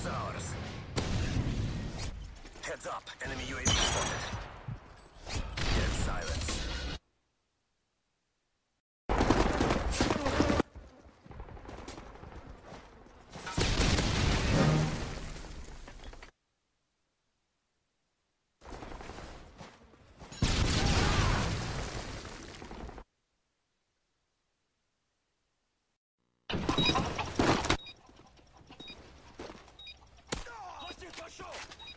is ours. Heads up, enemy UAV spotted. Пошел!